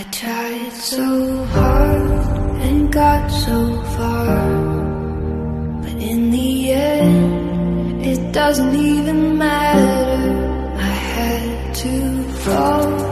I tried so hard and got so far, but in the end, it doesn't even matter. I had to fall.